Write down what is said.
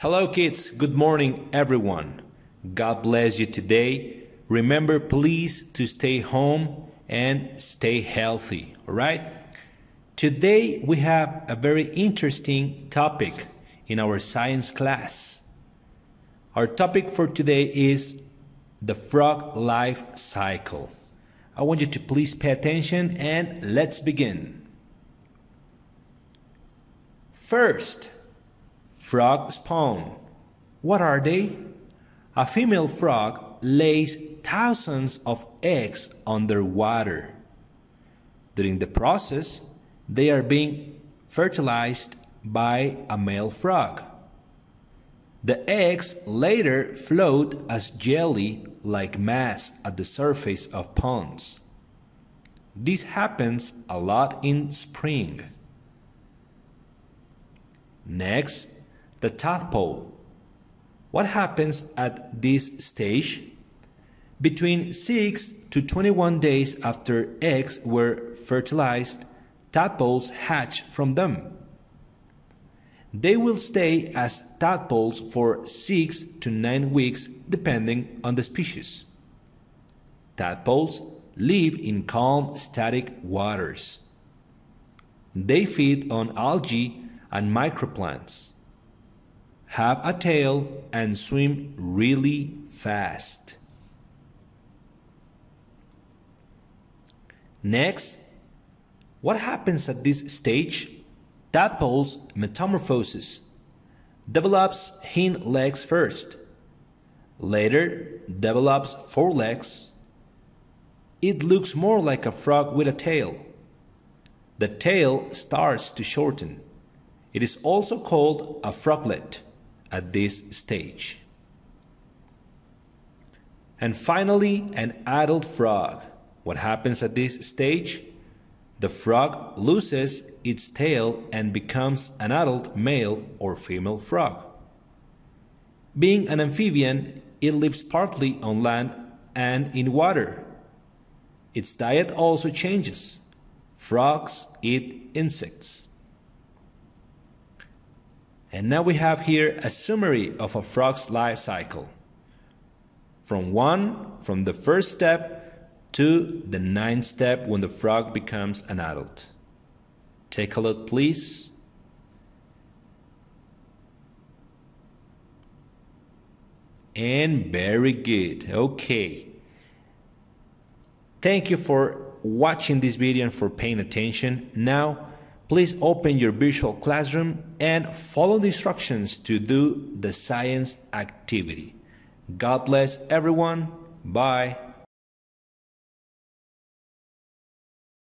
Hello, kids. Good morning, everyone. God bless you today. Remember, please, to stay home and stay healthy, all right? Today, we have a very interesting topic in our science class. Our topic for today is the frog life cycle. I want you to please pay attention and let's begin. First, frog spawn. What are they? A female frog lays thousands of eggs underwater. During the process, they are being fertilized by a male frog. The eggs later float as jelly like mass at the surface of ponds. This happens a lot in spring. Next, the tadpole. What happens at this stage? Between 6 to 21 days after eggs were fertilized, tadpoles hatch from them. They will stay as tadpoles for 6 to 9 weeks depending on the species. Tadpoles live in calm, static waters. They feed on algae and microplants have a tail, and swim really fast. Next, what happens at this stage? Tadpole's metamorphosis develops hind legs first, later develops forelegs. It looks more like a frog with a tail. The tail starts to shorten. It is also called a froglet at this stage. And finally, an adult frog. What happens at this stage? The frog loses its tail and becomes an adult male or female frog. Being an amphibian, it lives partly on land and in water. Its diet also changes. Frogs eat insects. And now we have here a summary of a frog's life cycle. From one, from the first step to the ninth step when the frog becomes an adult. Take a look, please. And very good. Okay. Thank you for watching this video and for paying attention. Now, Please open your virtual classroom and follow the instructions to do the science activity. God bless everyone. Bye.